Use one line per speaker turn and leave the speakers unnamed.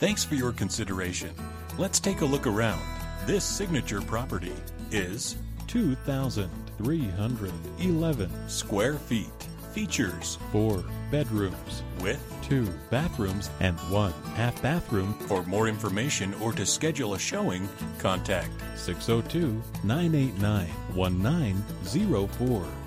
Thanks for your consideration. Let's take a look around. This signature property is
2,311
square feet. Features
four bedrooms,
with
two bathrooms, and one half bathroom.
For more information or to schedule a showing, contact
602 989 1904.